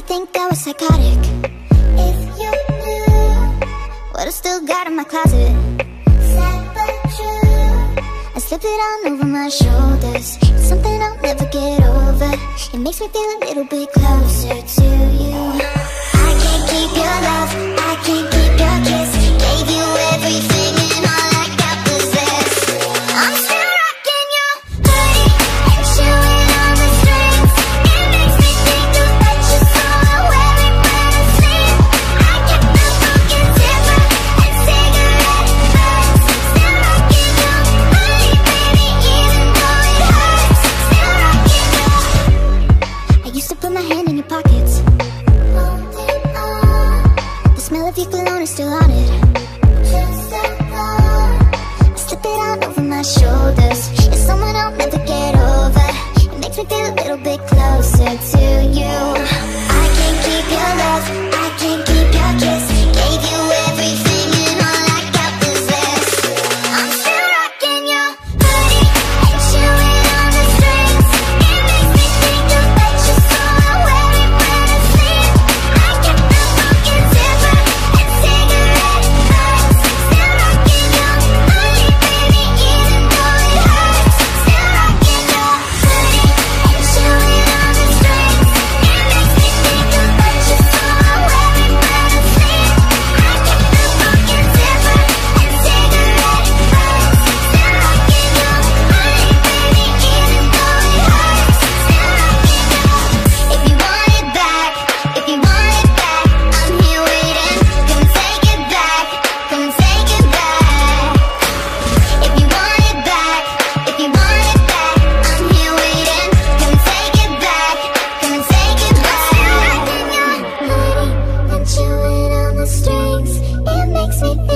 think I was psychotic. If you knew What I still got in my closet. Sad but true. I slip it on over my shoulders. Something I'll never get over. It makes me feel a little bit closer to you still on it. Slip it on over my shoulders. It's someone I'll never get over. It makes me feel a little bit closer to makes me